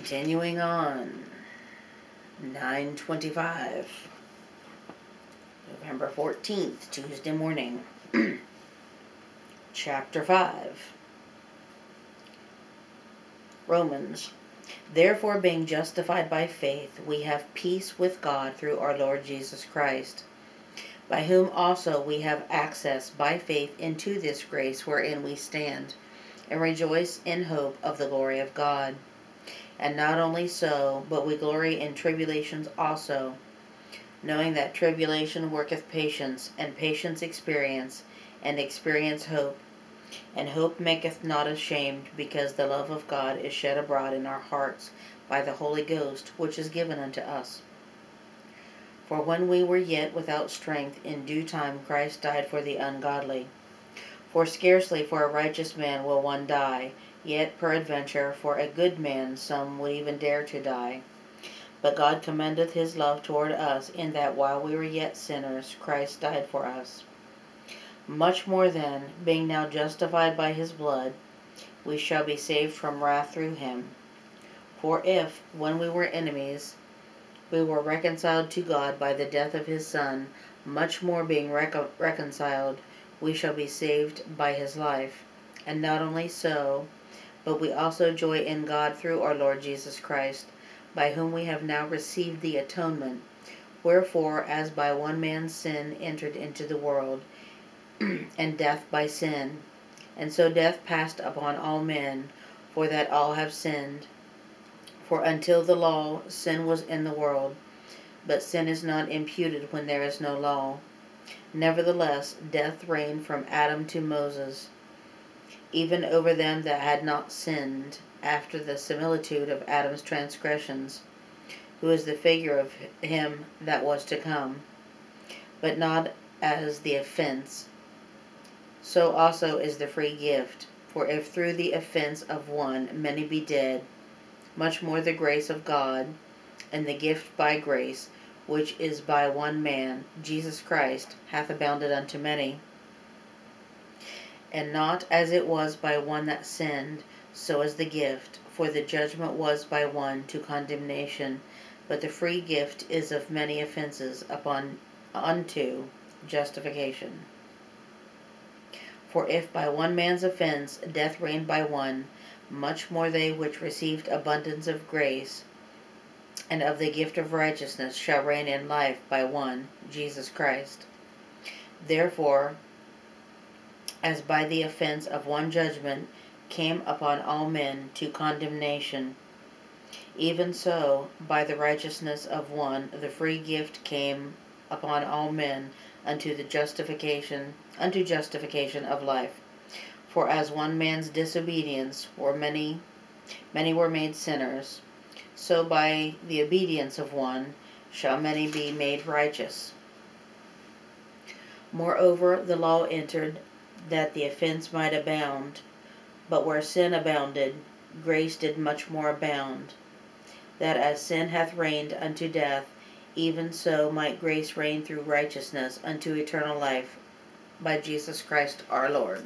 Continuing on. 925. November 14th, Tuesday morning. Chapter 5. Romans. Therefore, being justified by faith, we have peace with God through our Lord Jesus Christ, by whom also we have access by faith into this grace wherein we stand, and rejoice in hope of the glory of God. And not only so, but we glory in tribulations also, knowing that tribulation worketh patience, and patience experience, and experience hope. And hope maketh not ashamed, because the love of God is shed abroad in our hearts by the Holy Ghost, which is given unto us. For when we were yet without strength, in due time Christ died for the ungodly. For scarcely for a righteous man will one die Yet peradventure for a good man some would even dare to die. But God commendeth his love toward us in that while we were yet sinners, Christ died for us. Much more then, being now justified by his blood, we shall be saved from wrath through him. For if, when we were enemies, we were reconciled to God by the death of his Son, much more being reconciled, we shall be saved by his life. And not only so, but we also joy in God through our Lord Jesus Christ, by whom we have now received the atonement. Wherefore, as by one man's sin entered into the world, and death by sin, and so death passed upon all men, for that all have sinned. For until the law, sin was in the world, but sin is not imputed when there is no law. Nevertheless, death reigned from Adam to Moses even over them that had not sinned, after the similitude of Adam's transgressions, who is the figure of him that was to come, but not as the offense. So also is the free gift. For if through the offense of one many be dead, much more the grace of God, and the gift by grace, which is by one man, Jesus Christ, hath abounded unto many and not as it was by one that sinned, so is the gift. For the judgment was by one to condemnation, but the free gift is of many offenses upon unto justification. For if by one man's offense death reigned by one, much more they which received abundance of grace and of the gift of righteousness shall reign in life by one, Jesus Christ. Therefore, as by the offense of one judgment came upon all men to condemnation, even so by the righteousness of one the free gift came upon all men unto the justification unto justification of life. For as one man's disobedience were many many were made sinners, so by the obedience of one shall many be made righteous. Moreover, the law entered that the offense might abound. But where sin abounded, grace did much more abound. That as sin hath reigned unto death, even so might grace reign through righteousness unto eternal life by Jesus Christ our Lord.